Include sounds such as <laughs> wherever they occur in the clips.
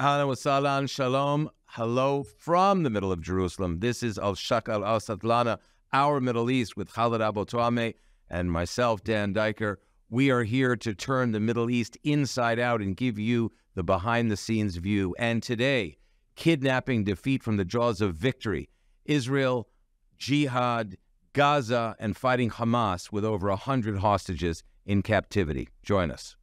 Ahlan wa shalom. Hello from the middle of Jerusalem. This is Al Shak Al Asatlana, our Middle East, with Khaled Abu Toameh and myself, Dan Diker. We are here to turn the Middle East inside out and give you the behind the scenes view. And today, kidnapping defeat from the jaws of victory. Israel, jihad, Gaza, and fighting Hamas with over 100 hostages in captivity. Join us.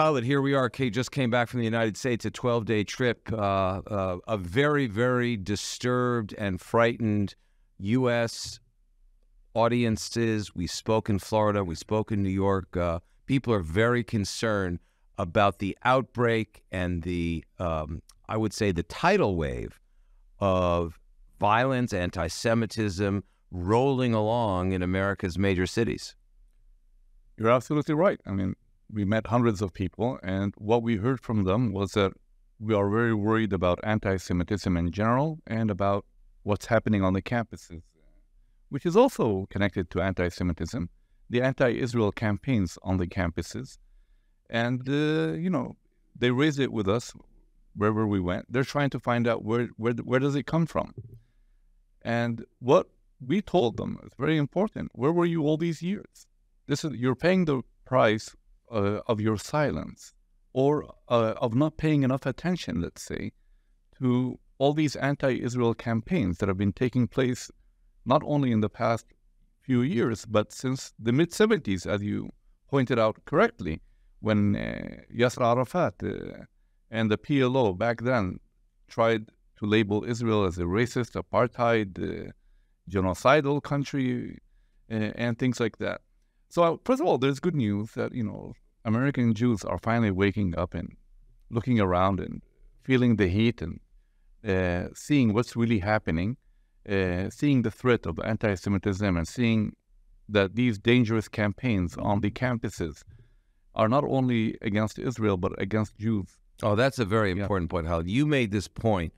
Khaled, here we are. Kate just came back from the United States, a 12 day trip. Uh, uh, a very, very disturbed and frightened U.S. audiences. We spoke in Florida, we spoke in New York. Uh, people are very concerned about the outbreak and the, um, I would say, the tidal wave of violence, anti Semitism rolling along in America's major cities. You're absolutely right. I mean, we met hundreds of people, and what we heard from them was that we are very worried about anti Semitism in general and about what's happening on the campuses, which is also connected to anti Semitism, the anti Israel campaigns on the campuses. And, uh, you know, they raised it with us wherever we went. They're trying to find out where, where, where does it come from? And what we told them is very important. Where were you all these years? This is you're paying the price uh, of your silence or uh, of not paying enough attention, let's say, to all these anti Israel campaigns that have been taking place not only in the past few years, but since the mid 70s, as you pointed out correctly, when uh, Yasser Arafat uh, and the PLO back then tried to label Israel as a racist, apartheid, uh, genocidal country, uh, and things like that. So, first of all, there's good news that, you know, American Jews are finally waking up and looking around and feeling the heat and uh, seeing what's really happening, uh, seeing the threat of anti Semitism and seeing that these dangerous campaigns on the campuses are not only against Israel, but against Jews. Oh, that's a very important point, Hal. You made this point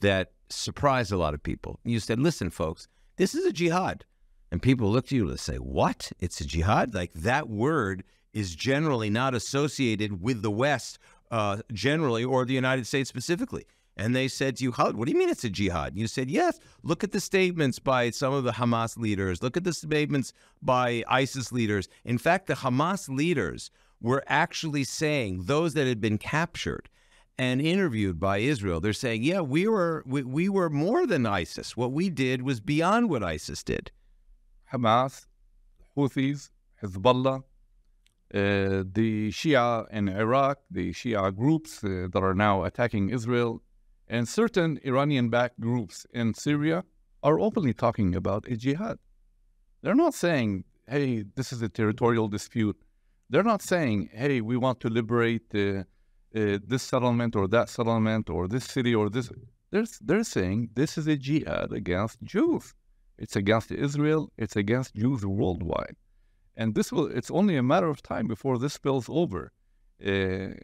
that surprised a lot of people. You said, listen, folks, this is a jihad. And people look to you and say, What? It's a jihad? Like that word is generally not associated with the West uh, generally or the United States specifically. And they said to you, What do you mean it's a jihad? And you said, Yes, look at the statements by some of the Hamas leaders. Look at the statements by ISIS leaders. In fact, the Hamas leaders were actually saying, those that had been captured and interviewed by Israel, they're saying, Yeah, we were, we, we were more than ISIS. What we did was beyond what ISIS did. Hamas, Houthis, Hezbollah, uh, the Shia in Iraq, the Shia groups uh, that are now attacking Israel, and certain Iranian backed groups in Syria are openly talking about a jihad. They're not saying, hey, this is a territorial dispute. They're not saying, hey, we want to liberate uh, uh this settlement or that settlement or this city or this. They're, they're saying this is a jihad against Jews. It's against Israel. It's against Jews worldwide. And this will, it's only a matter of time before this spills over uh,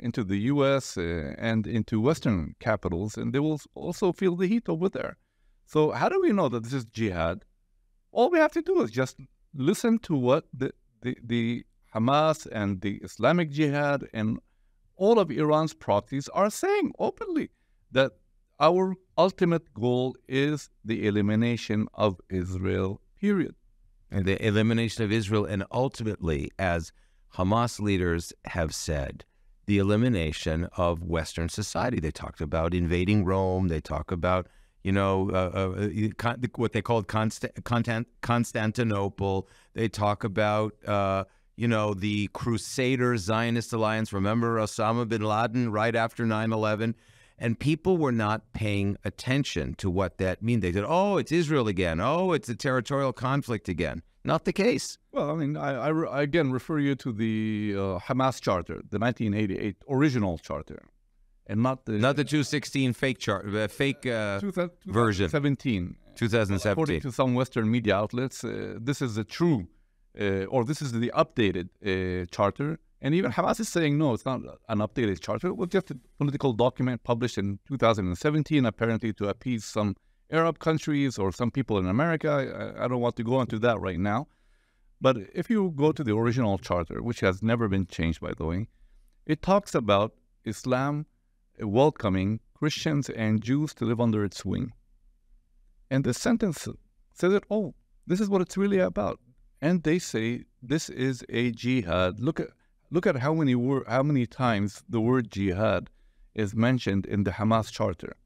into the U.S. Uh, and into Western capitals, and they will also feel the heat over there. So, how do we know that this is jihad? All we have to do is just listen to what the, the, the Hamas and the Islamic Jihad and all of Iran's proxies are saying openly that our ultimate goal is the elimination of Israel, period. And the elimination of Israel, and ultimately, as Hamas leaders have said, the elimination of Western society. They talked about invading Rome. They talk about, you know, uh, uh, what they called Constant- Constantinople. They talk about, uh, you know, the Crusader Zionist Alliance. Remember Osama bin Laden right after 9 11? And people were not paying attention to what that means. They said, oh, it's Israel again. Oh, it's a territorial conflict again. Not the case. Well, I mean, I, I again refer you to the uh, Hamas charter, the 1988 original charter, and not the not the 216 fake chart, uh, fake uh, 2000, version. 2017. 2017. According to some Western media outlets, uh, this is the true uh, or this is the updated uh, charter. And even Hamas is saying, no, it's not an updated charter. It was just a political document published in 2017, apparently to appease some Arab countries or some people in America. I, I don't want to go into that right now. But if you go to the original charter, which has never been changed, by the way, it talks about Islam welcoming Christians and Jews to live under its wing. And the sentence says it all. This is what it's really about. And they say this is a jihad. Look at look at how many wor- how many times the word jihad is mentioned in the Hamas charter.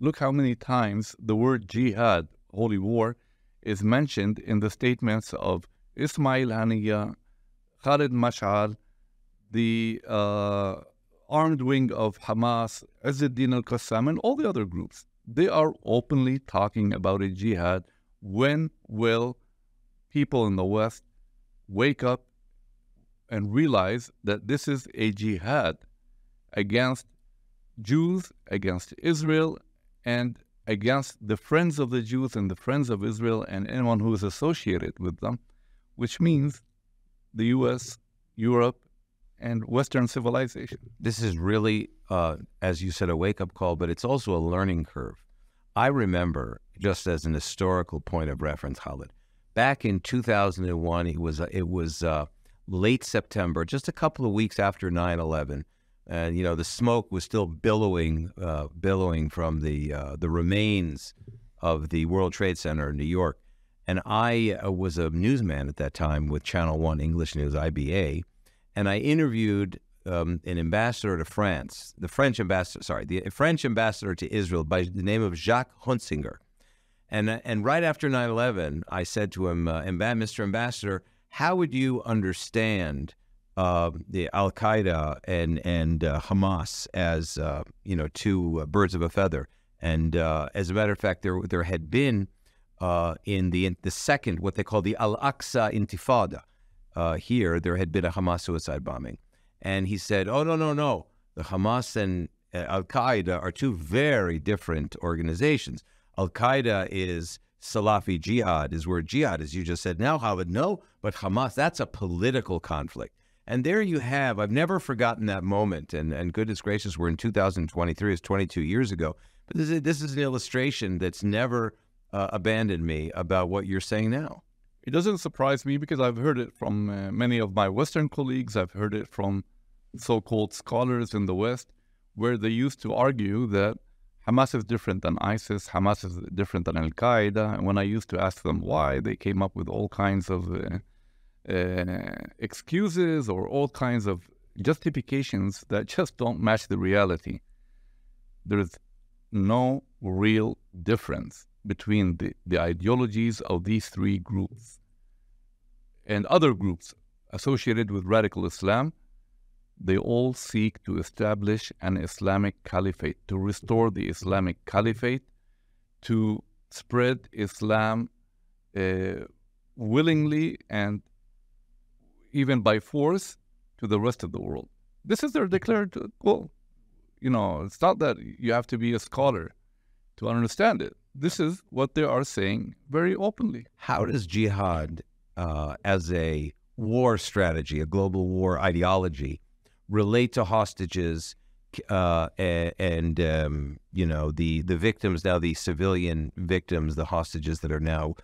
Look how many times the word jihad, holy war, is mentioned in the statements of Ismail Haniyeh, Khalid Mash'al, the uh, armed wing of Hamas, Izzuddin al-Qassam, and all the other groups. They are openly talking about a jihad. When will people in the West wake up and realize that this is a jihad against Jews, against Israel, and against the friends of the Jews and the friends of Israel and anyone who is associated with them, which means the US, Europe, and Western civilization. This is really, uh, as you said, a wake up call, but it's also a learning curve. I remember, just as an historical point of reference, Khaled, back in 2001, it was, uh, it was uh, late September, just a couple of weeks after 9 11. And, you know, the smoke was still billowing, uh, billowing from the, uh, the remains of the World Trade Center in New York. And I uh, was a newsman at that time with Channel One English News, IBA and I interviewed um, an ambassador to France, the French ambassador, sorry, the French ambassador to Israel by the name of Jacques Huntzinger. And, and right after 9 11, I said to him, uh, Mr. Ambassador, how would you understand uh, the Al Qaeda and, and uh, Hamas as uh, you know two uh, birds of a feather? And uh, as a matter of fact, there, there had been in the, in the second, what they call the Al Aqsa Intifada, uh, here, there had been a Hamas suicide bombing. And he said, oh, no, no, no. The Hamas and uh, Al Qaeda are two very different organizations. Al Qaeda is Salafi jihad, is where jihad, as you just said. Now, Howard, no, but Hamas, that's a political conflict. And there you have, I've never forgotten that moment. And, and goodness gracious, we're in 2023, it's 22 years ago. But this is, this is an illustration that's never uh, abandoned me about what you're saying now. It doesn't surprise me because I've heard it from uh, many of my Western colleagues. I've heard it from so called scholars in the West, where they used to argue that Hamas is different than ISIS, Hamas is different than Al Qaeda. And when I used to ask them why, they came up with all kinds of uh, excuses or all kinds of justifications that just don't match the reality. There's no real difference between the, the ideologies of these three groups and other groups associated with radical Islam. They all seek to establish an Islamic caliphate, to restore the Islamic caliphate, to spread Islam uh, willingly and even by force to the rest of the world. This is their declared goal. You know, it's not that you have to be a scholar to understand it this is what they are saying very openly. How does jihad, uh, as a war strategy, a global war ideology, relate to hostages uh, and, um, you know the the victims now, the civilian victims, the hostages that are now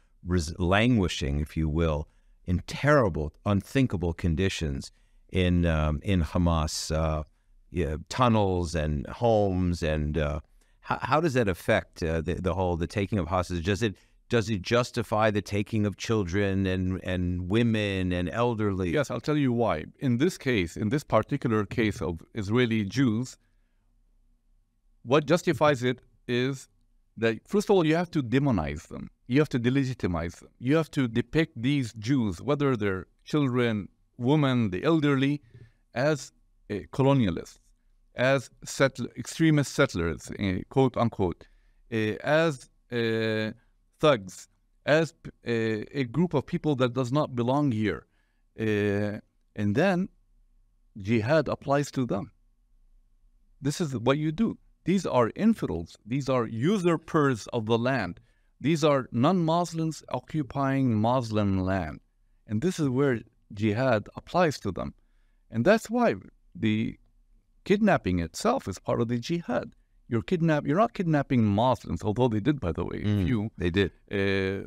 languishing, if you will, in terrible, unthinkable conditions in um, in Hamas uh, yeah, tunnels and homes and uh, how, how does that affect uh, the, the whole the taking of hostages? Does it does it justify the taking of children and, and women and elderly? Yes, I'll tell you why. In this case, in this particular case of Israeli Jews, what justifies it is that, first of all, you have to demonize them. You have to delegitimize them. You have to depict these Jews, whether they're children, women, the elderly, as colonialists as settler, extremist settlers, uh, quote unquote, uh, as uh, thugs, as a group of people that does not belong here. and then jihad applies to them. This is what you do. These are infidels. These are usurpers of the land. These are non Muslims occupying Muslim land. And this is where jihad applies to them. And that's why the kidnapping itself is part of the jihad. You're kidnap. You're not kidnapping Muslims, although they did, by the way. Mm, few they did. uh,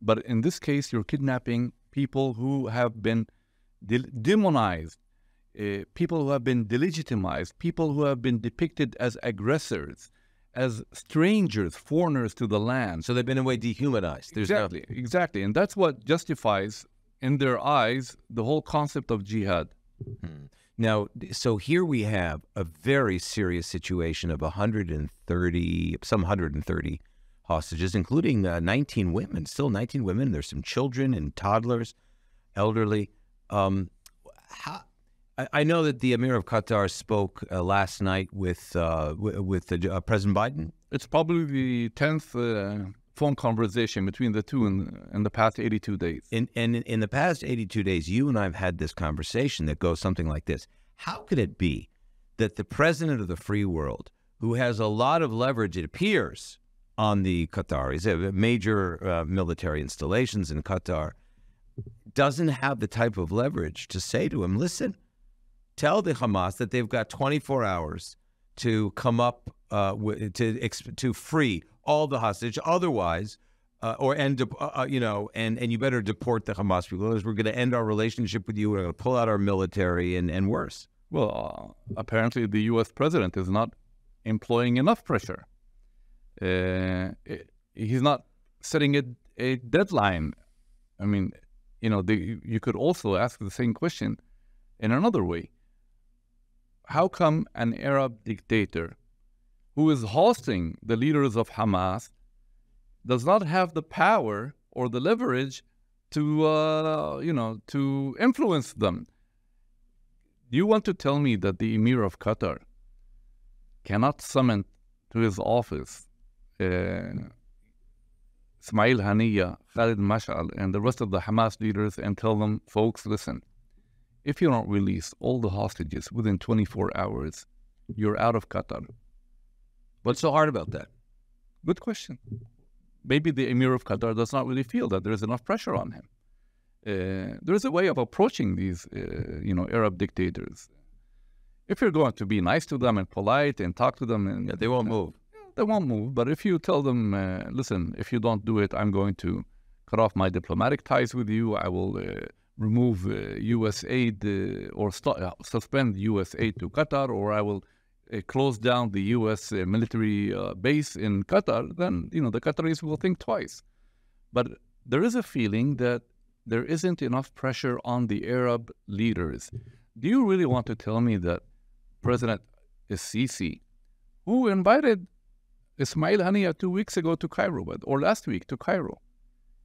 but in this case, you're kidnapping people who have been de- demonized, uh, people who have been delegitimized, people who have been depicted as aggressors, as strangers, foreigners to the land. So they've been in a way dehumanized. There's no- exactly, exactly, and that's what justifies, in their eyes, the whole concept of jihad. Now, so here we have a very serious situation of 130, some 130 hostages, including uh, 19 women, still 19 women. There's some children and toddlers, elderly. Um, how, I, I know that the Emir of Qatar spoke uh, last night with uh, w- with the, uh, President Biden. It's probably the tenth uh, phone conversation between the two in, in the past 82 days. In, and in, in the past 82 days, you and I have had this conversation that goes something like this. How could it be that the president of the free world, who has a lot of leverage, it appears, on the Qataris, uh, major uh, military installations in Qatar, doesn't have the type of leverage to say to him, listen, tell the Hamas that they've got 24 hours to come up uh, to to free all the hostage. Otherwise, uh, or and uh, uh, you know, and and you better deport the Hamas people. Otherwise, we're going to end our relationship with you. We're going to pull out our military and and worse. Well, uh, apparently the U.S. president is not employing enough pressure. Uh, he's not setting a, a deadline. I mean, you know, the, you could also ask the same question in another way. How come an Arab dictator who is hosting the leaders of Hamas does not have the power or the leverage to, uh, you know, to influence them? Do you want to tell me that the Emir of Qatar cannot summon to his office uh, Ismail Haniya, Khalid Mash'al, and the rest of the Hamas leaders and tell them, folks, listen, if you don't release all the hostages within 24 hours, you're out of Qatar. What's so hard about that? Good question. Maybe the Emir of Qatar does not really feel that there's enough pressure on him. Uh, there's a way of approaching these, uh, you know, Arab dictators. If you're going to be nice to them and polite and talk to them, and Yeah, they won't move. they won't move. But if you tell them, uh, listen, if you don't do it, I'm going to cut off my diplomatic ties with you. I will uh, remove U.S. aid uh, or st- uh, suspend U.S. aid to Qatar, or I will uh, close down the U.S. Military base in Qatar. Then you know the Qataris will think twice. But there is a feeling that there isn't enough pressure on the Arab leaders. Do you really want to tell me that President Sisi, who invited Ismail Haniya two weeks ago to Cairo, but- or last week to Cairo,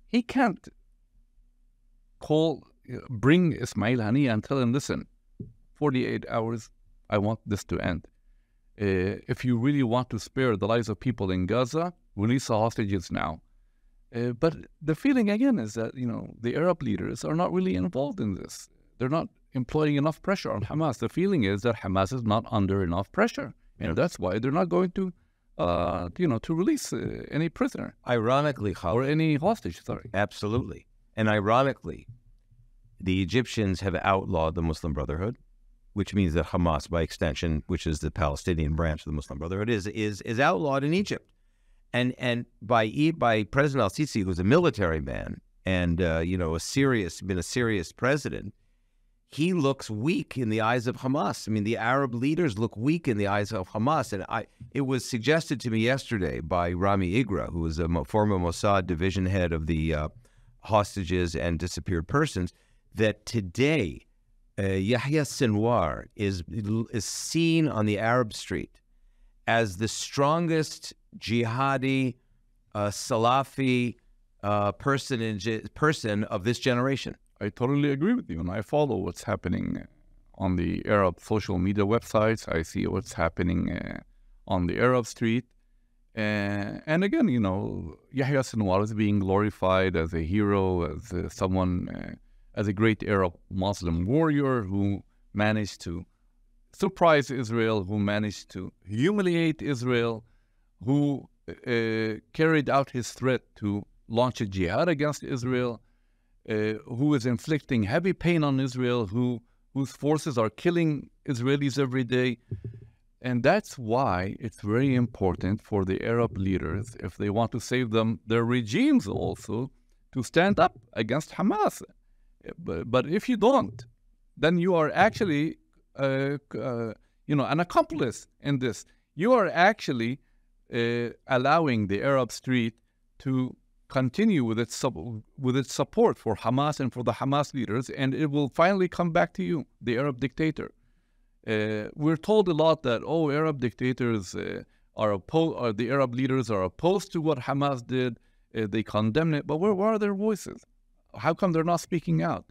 he can't call, bring Ismail Haniya and tell him, listen, 48 hours, I want this to end. Uh, if you really want to spare the lives of people in Gaza, release the hostages now. Uh, but the feeling again is that you know the Arab leaders are not really involved in this. They're not employing enough pressure on Hamas. The feeling is that Hamas is not under enough pressure, and that's why they're not going to, uh, you know, to release uh, any prisoner Ironically, or any hostage. Sorry. absolutely, and ironically, the Egyptians have outlawed the Muslim Brotherhood, which means that Hamas, by extension, which is the Palestinian branch of the Muslim Brotherhood, is is is outlawed in Egypt, and and by by President Al Sisi, who's a military man and uh, you know a serious been a serious president, he looks weak in the eyes of Hamas. I mean, the Arab leaders look weak in the eyes of Hamas, and I it was suggested to me yesterday by Rami Igra, who was a former Mossad division head of the uh, hostages and disappeared persons, that today uh, Yahya Sinwar is is seen on the Arab street as the strongest jihadi, uh, Salafi uh, person in, person of this generation. I totally agree with you, and I follow what's happening on the Arab social media websites. I see what's happening uh, on the Arab street. Uh, and again, you know, Yahya Sinwar is being glorified as a hero, as uh, someone, uh, as a great Arab Muslim warrior who managed to surprise Israel, who managed to humiliate Israel, who uh, carried out his threat to launch a jihad against Israel. uh, who is inflicting heavy pain on Israel, who whose forces are killing Israelis every day. And that's why it's very important for the Arab leaders, if they want to save them, their regimes also, to stand up against Hamas. But, if you don't, then you are actually, uh, uh, you know, an accomplice in this. You are actually uh, allowing the Arab street to continue with its with its support for Hamas and for the Hamas leaders, and it will finally come back to you, the Arab dictator. Uh, we're told a lot that oh, Arab dictators uh, are opposed, or the Arab leaders are opposed to what Hamas did. Uh, they condemn it, but where, where, are their voices? How come they're not speaking out?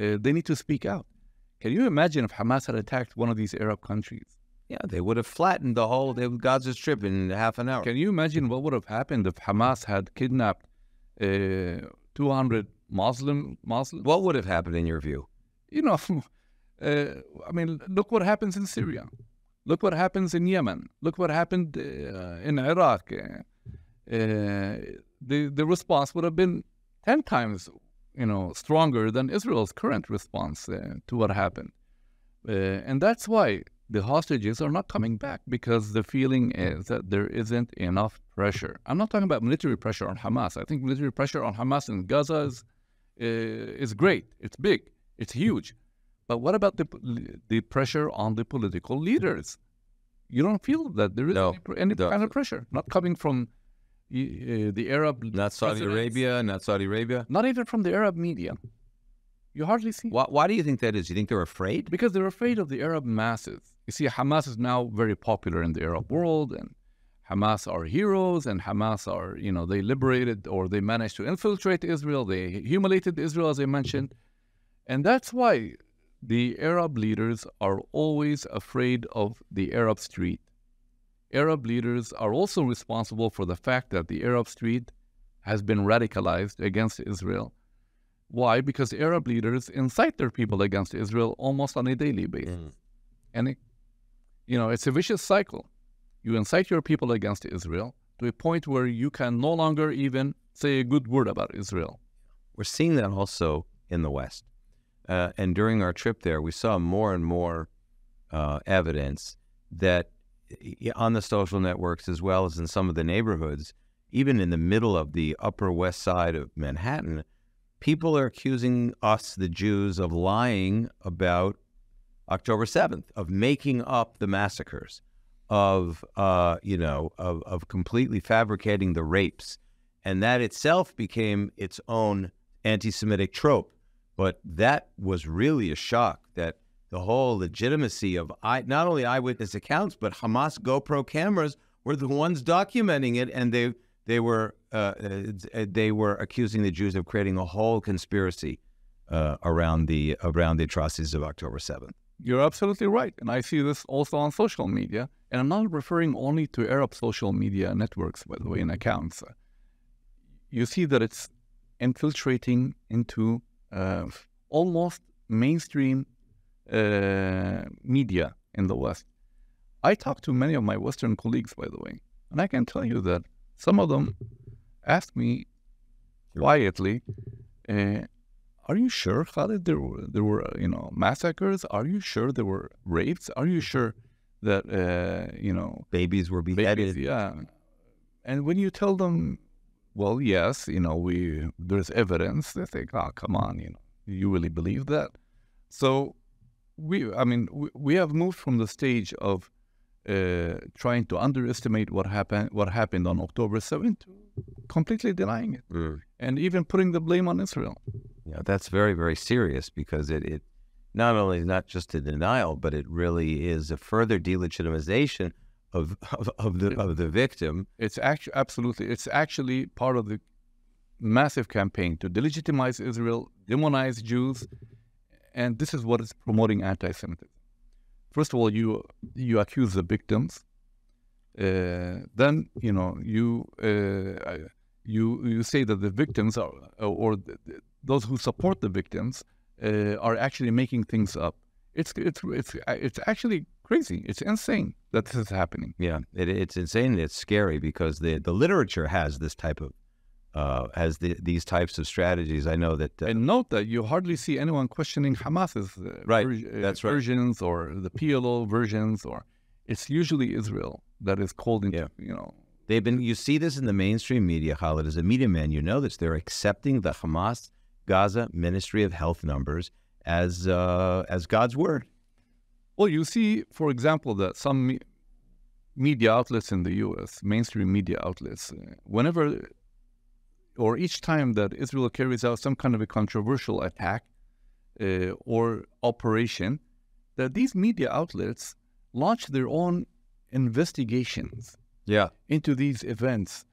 Uh, they need to speak out. Can you imagine if Hamas had attacked one of these Arab countries? Yeah, they would have flattened the whole the Gaza Strip in half an hour. Can you imagine what would have happened if Hamas had kidnapped uh, 200 Muslim Muslims? What would have happened in your view? You know, <laughs> uh, I mean, look what happens in Syria. Look what happens in Yemen. Look what happened uh, in Iraq. Uh, the the response would have been ten times, you know, stronger than Israel's current response uh, to what happened, uh, and that's why the hostages are not coming back because the feeling is that there isn't enough pressure. I'm not talking about military pressure on Hamas. I think military pressure on Hamas in Gaza is, uh, is great. It's big. It's huge. But what about the the pressure on the political leaders? You don't feel that there is no, any, any kind of pressure, not coming from uh, the Arab, not Saudi Arabia, not Saudi Arabia, not even from the Arab media. You hardly see. Why, why do you think that is? You think they're afraid? Because they're afraid of the Arab masses. You see, Hamas is now very popular in the Arab world, and Hamas are heroes, and Hamas are, you know, they liberated or they managed to infiltrate Israel. They humiliated Israel, as I mentioned. And that's why the Arab leaders are always afraid of the Arab street. Arab leaders are also responsible for the fact that the Arab street has been radicalized against Israel. Why? Because Arab leaders incite their people against Israel almost on a daily basis. Mm. And it, you know, it's a vicious cycle. You incite your people against Israel to a point where you can no longer even say a good word about Israel. We're seeing that also in the West. Uh, and during our trip there, we saw more and more uh, evidence that on the social networks, as well as in some of the neighborhoods, even in the middle of the Upper West Side of Manhattan, people are accusing us, the Jews, of lying about October 7th, of making up the massacres, of, uh, you know, of, of completely fabricating the rapes. And that itself became its own anti Semitic trope. But that was really a shock that the whole legitimacy of I, not only eyewitness accounts, but Hamas GoPro cameras were the ones documenting it, and they they were uh, uh they were accusing the Jews of creating a whole conspiracy uh, around the around the atrocities of October seventh. You're absolutely right. And I see this also on social media. And I'm not referring only to Arab social media networks, by the way, and accounts. You see that it's infiltrating into uh, almost mainstream uh, media in the West. I talk to many of my Western colleagues, by the way, and I can tell you that some of them ask me quietly, uh, are you sure, Khaled, there were, there were you know massacres? Are you sure there were rapes? Are you sure that uh, you know babies were beheaded? Babies, yeah. And when you tell them, well, yes, you know, we there's evidence, they think, oh, come on, you know, you really believe that? So we, I mean, we, we have moved from the stage of uh, trying to underestimate what happened what happened on October 7th completely denying it mm. and even putting the blame on Israel. Yeah, that's very, very serious because it, it not only is not just a denial, but it really is a further delegitimization of, of, of the of the victim. It's actually absolutely it's actually part of the massive campaign to delegitimize Israel, demonize Jews, and this is what is promoting anti-Semitism. First of all, you you accuse the victims. Uh, then you know you uh, you you say that the victims are or those who support the victims uh, are actually making things up. It's it's it's it's actually crazy. It's insane that this is happening. Yeah, it, it's insane. It's scary because the the literature has this type of uh, has the, these types of strategies. I know that. Uh, and note that you hardly see anyone questioning Hamas's uh, Right, ver- that's right. versions or the PLO versions, or it's usually Israel that is called into, Yeah. you know, They've been. You see this in the mainstream media, Khaled. As a media man, you know this. They're accepting the Hamas Gaza Ministry of Health numbers as uh, as God's word. Well, you see, for example, that some me- media outlets in the U.S., mainstream media outlets, uh, whenever or each time that Israel carries out some kind of a controversial attack uh, or operation, that these media outlets launch their own investigations Yeah. into these events.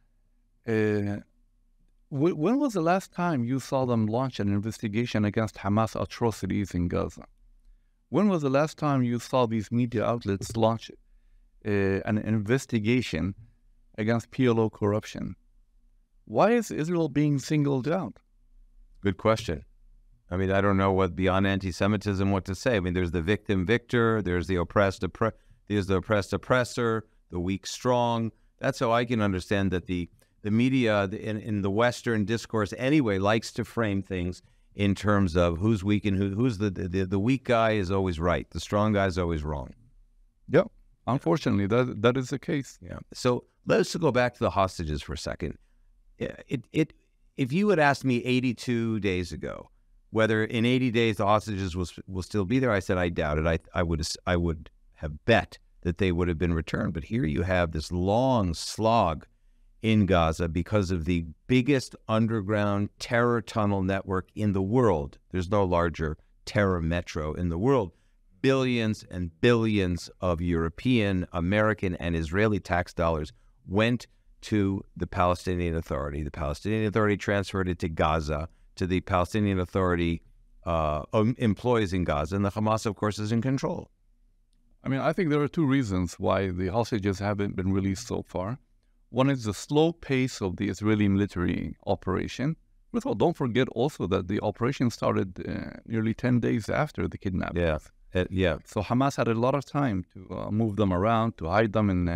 Uh, wh- when was the last time you saw them launch an investigation against Hamas atrocities in Gaza? When was the last time you saw these media outlets launch uh, an investigation against PLO corruption? Why is Israel being singled out? Good question. I mean, I don't know what beyond anti-Semitism what to say. I mean, there's the victim victor, there's the oppressed oppre- there's the oppressed oppressor, the weak strong. That's how I can understand that the the media the- in, in the Western discourse anyway likes to frame things in terms of who's weak and who, who's the, the the weak guy is always right, the strong guy is always wrong. Yeah, unfortunately, that that is the case. Yeah. So let's go back to the hostages for a second. It, it, if you had asked me 82 days ago whether in 80 days the hostages will, will still be there, I said I doubt it. I, I would I would have bet that they would have been returned. But here you have this long slog in Gaza because of the biggest underground terror tunnel network in the world. There's no larger terror metro in the world. Billions and billions of European, American, and Israeli tax dollars went to the Palestinian Authority. The Palestinian Authority transferred it to Gaza, to the Palestinian Authority uh, um, employees in Gaza, and the Hamas, of course, is in control. I mean, I think there are two reasons why the hostages haven't been released so far. One is the slow pace of the Israeli military operation. First of all, don't forget also that the operation started uh, nearly 10 days after the kidnapping. Yeah, Uh, yeah, So Hamas had a lot of time to uh, move them around, to hide them in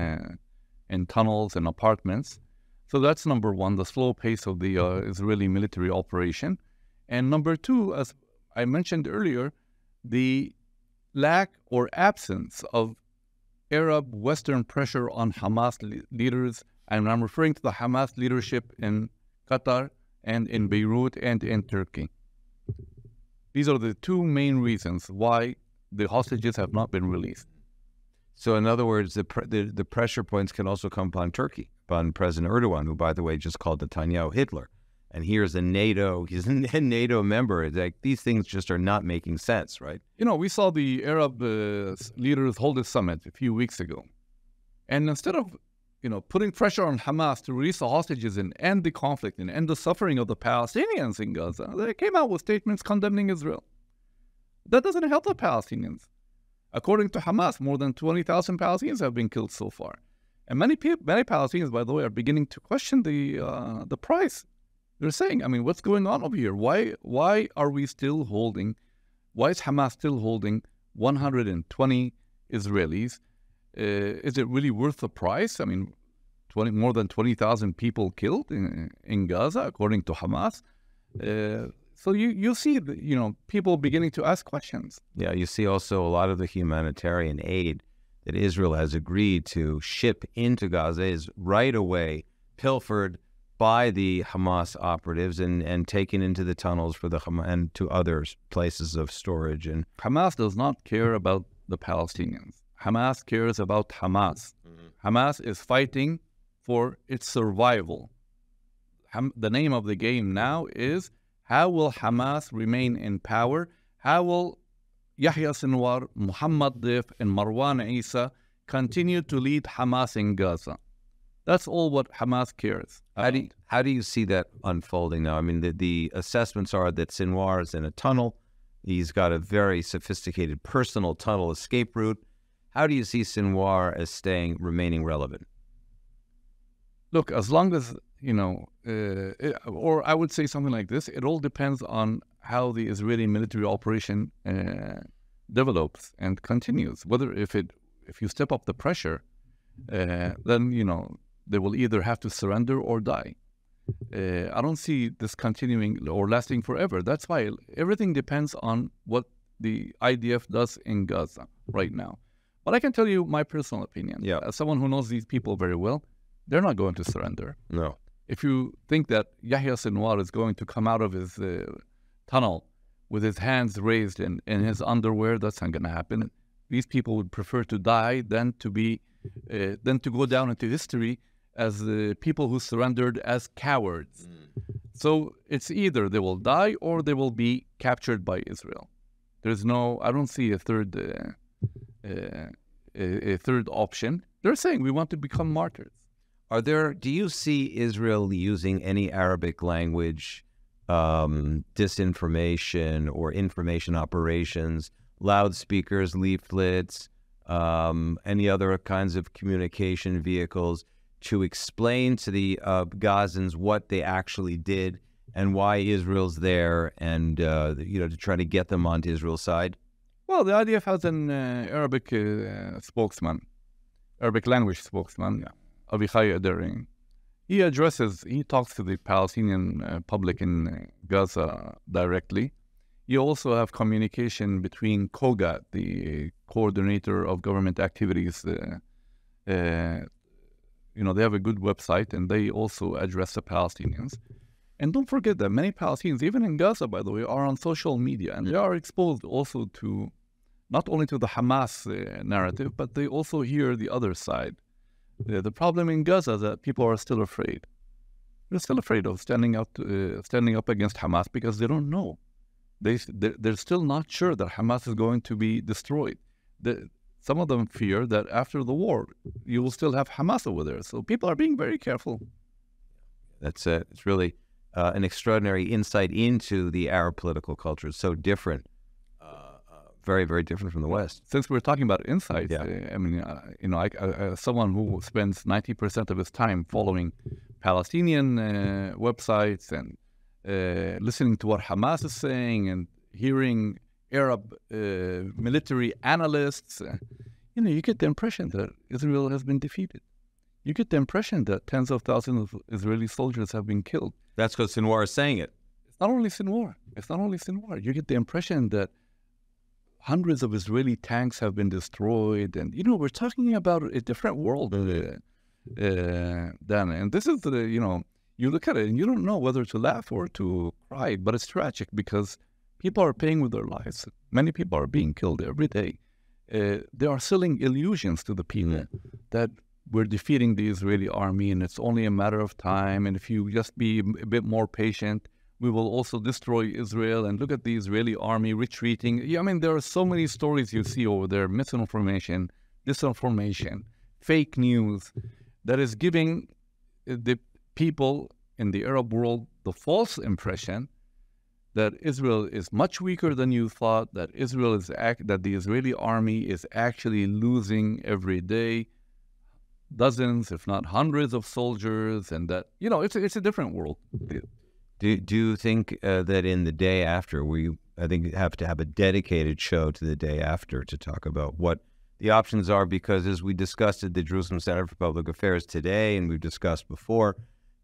in tunnels and apartments. So that's number one, the slow pace of the uh, Israeli military operation. And number two, as I mentioned earlier, the lack or absence of Arab Western pressure on Hamas le- leaders, and I'm referring to the Hamas leadership in Qatar and in Beirut and in Turkey. These are the two main reasons why the hostages have not been released. So, in other words, the, the the pressure points can also come upon Turkey, upon President Erdogan, who, by the way, just called Netanyahu Hitler. And here's a NATO, he's a <laughs> NATO member. It's like these things just are not making sense, right? You know, we saw the Arab uh, leaders hold a summit a few weeks ago. And instead of, you know, putting pressure on Hamas to release the hostages and end the conflict and end the suffering of the Palestinians in Gaza, they came out with statements condemning Israel. That doesn't help the Palestinians. According to Hamas, more than 20,000 Palestinians have been killed so far. And many people, many Palestinians, by the way, are beginning to question the uh, the price. They're saying, I mean, what's going on over here? Why why are we still holding? Why is Hamas still holding 120 Israelis? Uh, is it really worth the price? I mean, 20, more than 20,000 people killed in, in Gaza, according to Hamas. Uh, so you, you see, you know, people beginning to ask questions. Yeah, you see also a lot of the humanitarian aid that Israel has agreed to ship into Gaza is right away pilfered by the Hamas operatives and, and taken into the tunnels for the Hamas and to other places of storage. And Hamas does not care about the Palestinians. Hamas cares about Hamas. Mm-hmm. Hamas is fighting for its survival. Ham- the name of the game now is how will Hamas remain in power? How will Yahya Sinwar, Muhammad Deif, and Marwan Issa continue to lead Hamas in Gaza? That's all what Hamas cares. how do you, how do you see that unfolding now? I mean, the, the assessments are that Sinwar is in a tunnel. He's got a very sophisticated personal tunnel escape route. How do you see Sinwar as staying remaining relevant? Look, as long as you know, uh, it- or I would say something like this: it all depends on how the Israeli military operation uh, develops and continues. Whether if it if you step up the pressure, uh, then you know they will either have to surrender or die. Uh, I don't see this continuing or lasting forever. That's why everything depends on what the IDF does in Gaza right now. But I can tell you my personal opinion. Yeah. As someone who knows these people very well, they're not going to surrender. No. If you think that Yahya Sinwar is going to come out of his uh, tunnel with his hands raised in, in his underwear, that's not going to happen. These people would prefer to die than to be, uh, than to go down into history as the people who surrendered as cowards. So it's either they will die or they will be captured by Israel. There's no, I don't see a third, uh, uh, a, a third option. They're saying we want to become martyrs. Are there? Do you see Israel using any Arabic language um, disinformation or information operations, loudspeakers, leaflets, um, any other kinds of communication vehicles to explain to the uh, Gazans what they actually did and why Israel's there, and uh, you know to try to get them onto Israel's side? Well, the IDF has an uh, Arabic uh, spokesman, Arabic language spokesman, Avichay Adraee. He addresses, he talks to the Palestinian uh, public in Gaza directly. You also have communication between COGAT, the coordinator of government activities. Uh, uh, you know, they have a good website and they also address the Palestinians. And don't forget that many Palestinians, even in Gaza, by the way, are on social media and they are exposed also to not only to the Hamas uh, narrative, but they also hear the other side. The, problem in Gaza is that people are still afraid. They're still afraid of standing up, uh, standing up against Hamas because they don't know. They they're, they're still not sure that Hamas is going to be destroyed. The, some of them fear that after the war, you will still have Hamas over there. So people are being very careful. That's uh, it's really uh, an extraordinary insight into the Arab political culture. It's so different, very, very different from the West. Since we're talking about insights, Yeah. uh, I mean, uh, you know, I, I, uh, someone who spends ninety percent of his time following Palestinian uh, websites and uh, listening to what Hamas is saying and hearing Arab uh, military analysts, uh, you know, you get the impression that Israel has been defeated. You get the impression that tens of thousands of Israeli soldiers have been killed. That's because Sinwar is saying it. It's not only Sinwar. It's not only Sinwar. You get the impression that hundreds of Israeli tanks have been destroyed, and you know we're talking about a different world, uh, uh. And this is the you know you look at it and you don't know whether to laugh or to cry, but it's tragic because people are paying with their lives. Many people are being killed every day. Uh, they are selling illusions to the people that we're defeating the Israeli army and it's only a matter of time. And if you just be a bit more patient, we will also destroy Israel. And look at the Israeli army retreating. Yeah, I mean, there are so many stories you see over there misinformation, disinformation, fake news that is giving the people in the Arab world the false impression that Israel is much weaker than you thought, that Israel is act, that the Israeli army is actually losing every day dozens, if not hundreds, of soldiers, and that you know it's a, it's a different world. Do do you think uh, that in the day after we I think have to have a dedicated show to the day after to talk about what the options are because as we discussed at the Jerusalem Center for Public Affairs today and we've discussed before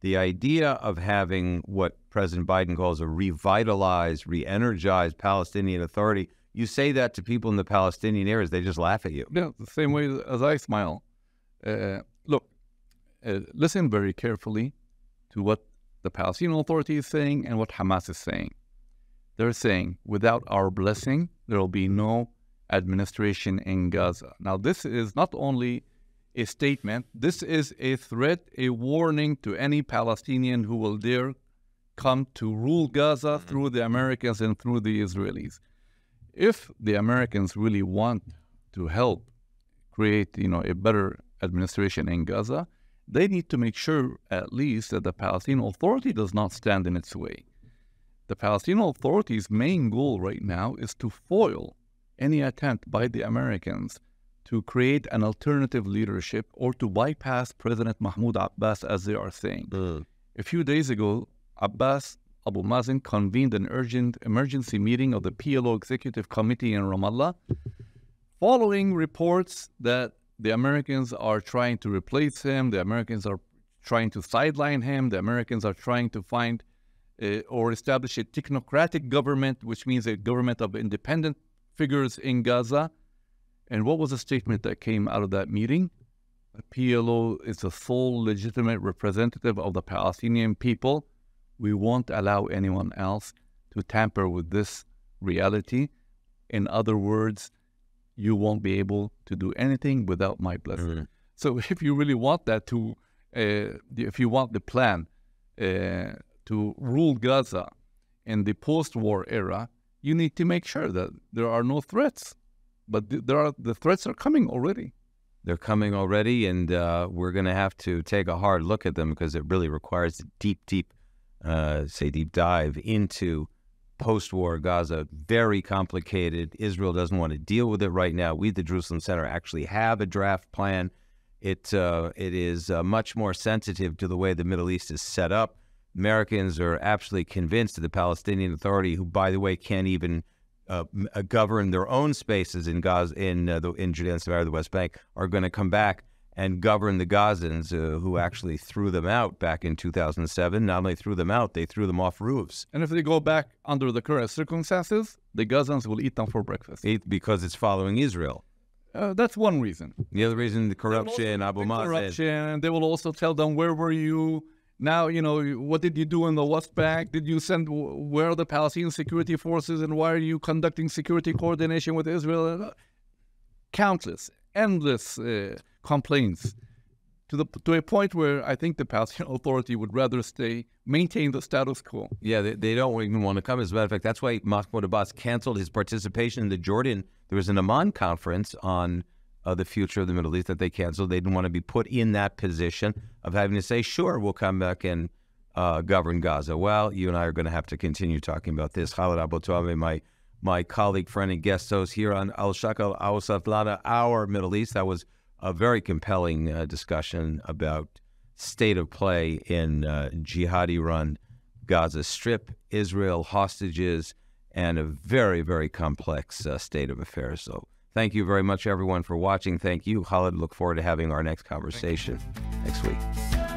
the idea of having what President Biden calls a revitalized, re-energized Palestinian Authority you say that to people in the Palestinian areas they just laugh at you. Yeah, the same way as I smile. Uh, look, uh, listen very carefully to what the Palestinian Authority is saying and what Hamas is saying. They're saying, without our blessing, there will be no administration in Gaza. Now, this is not only a statement, this is a threat, a warning to any Palestinian who will dare come to rule Gaza mm-hmm. through the Americans and through the Israelis. If the Americans really want to help create, you know, a better administration in Gaza, they need to make sure at least that the Palestinian Authority does not stand in its way. The Palestinian Authority's main goal right now is to foil any attempt by the Americans to create an alternative leadership or to bypass President Mahmoud Abbas, as they are saying. Mm. A few days ago, Abbas Abu Mazen convened an urgent emergency meeting of the PLO Executive Committee in Ramallah, following reports that the Americans are trying to replace him. The Americans are trying to sideline him. The Americans are trying to find uh, or establish a technocratic government, which means a government of independent figures in Gaza. And what was the statement that came out of that meeting? The PLO is the sole legitimate representative of the Palestinian people. We won't allow anyone else to tamper with this reality. In other words, you won't be able to do anything without my blessing. Mm-hmm. So, <laughs> if you really want that to, uh, if you want the plan uh, to rule Gaza in the post-war era, you need to make sure that there are no threats. But th- there are the threats are coming already. They're coming already, and uh, we're going to have to take a hard look at them because it really requires a deep, deep, uh, say, deep dive into post-war Gaza. Very complicated. Israel doesn't want to deal with it right now. We, the Jerusalem Center, actually have a draft plan. It uh, it is uh, much more sensitive to the way the Middle East is set up. Americans are absolutely convinced that the Palestinian Authority, who, by the way, can't even uh, uh, govern their own spaces in Gaza, in uh, the, in Judea and Samaria, the West Bank, are going to come back and govern the Gazans, uh, who actually threw them out back in 2007. Not only threw them out, they threw them off roofs. And if they go back under the current circumstances, the Gazans will eat them for breakfast. Eat because it's following Israel. Uh, that's one reason. The other reason, the corruption, Abu Mazen. Corruption. They will also tell them where were you now, you know, what did you do in the West Bank? Did you send, where are the Palestinian security forces and why are you conducting security coordination with Israel? Uh, countless, endless uh, complaints to the to a point where I think the Palestinian <laughs> Authority would rather stay maintain the status quo. Yeah, they, they don't even want to come. As a matter of fact, that's why Mahmoud Abbas canceled his participation in the Jordan. There was an Amman conference on uh, the future of the Middle East that they canceled. They didn't want to be put in that position of having to say, sure, we'll come back and uh, govern Gaza. Well, you and I are going to have to continue talking about this. Khaled Abu Toameh my colleague, friend, and guest host here on Al Shakal Al Satlana, Our Middle East. That was a very compelling uh, discussion about state of play in uh, jihadi run Gaza Strip, Israel, hostages, and a very, very complex uh, state of affairs. So Thank you very much, everyone, for watching. Thank you, Khaled. Look forward to having our next conversation next week.